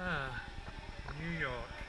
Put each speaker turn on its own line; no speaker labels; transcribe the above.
New York.